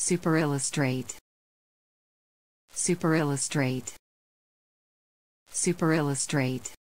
Super illustrate. Super illustrate. Super illustrate.